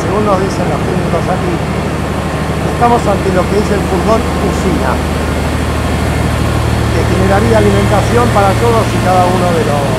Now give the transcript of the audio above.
según nos dicen los técnicos aquí, estamos ante lo que es el furgón usina, que generaría alimentación para todos y cada uno de los